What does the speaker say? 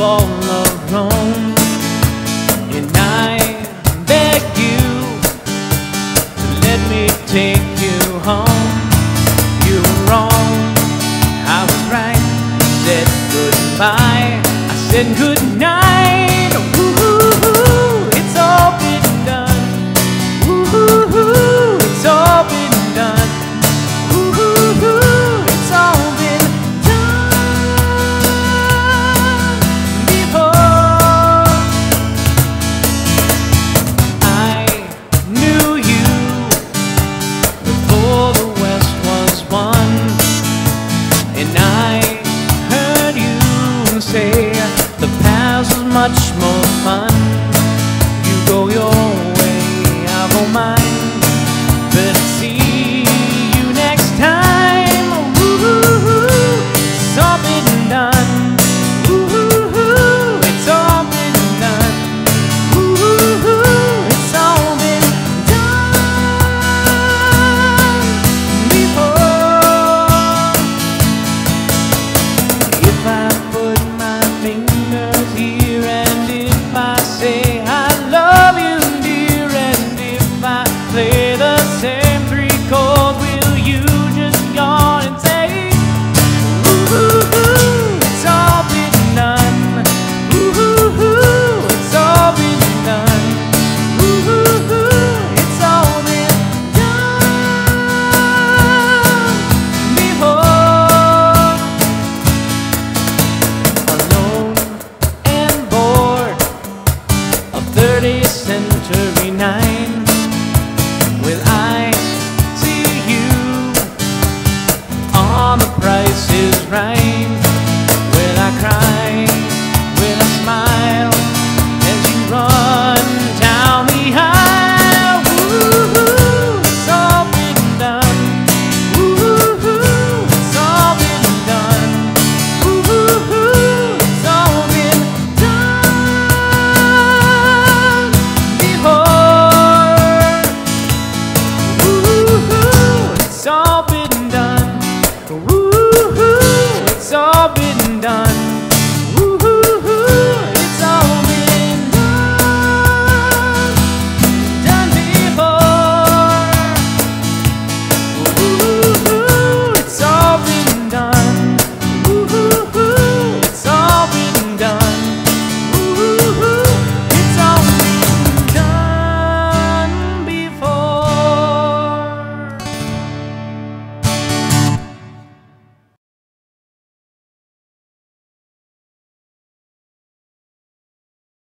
all alone. And I beg you To let me take you home. You were wrong, I was right. You said goodbye, I said goodnight. can say the past is much more fun. You go your way, I go mine.